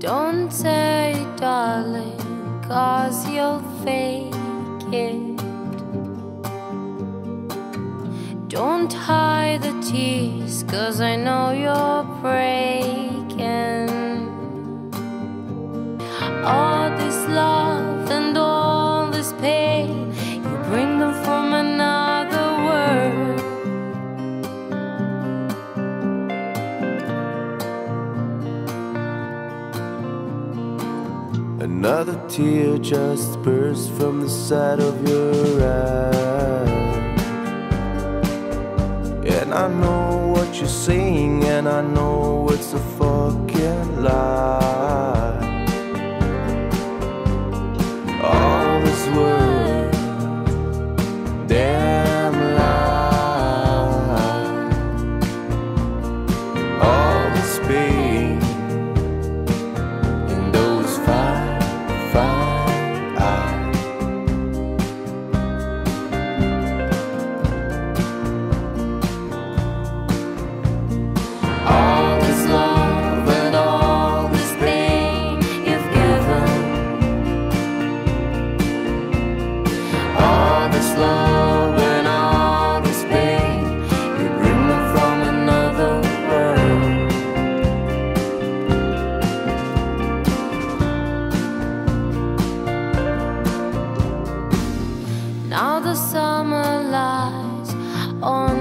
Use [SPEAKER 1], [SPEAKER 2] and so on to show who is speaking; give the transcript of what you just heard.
[SPEAKER 1] Don't say, darling, cause you'll fake it. Don't hide the tears, cause I know you're Another
[SPEAKER 2] tear just burst from the side of your eye. And I know what you're saying, and I know it's a fucking lie.
[SPEAKER 1] The summer lies on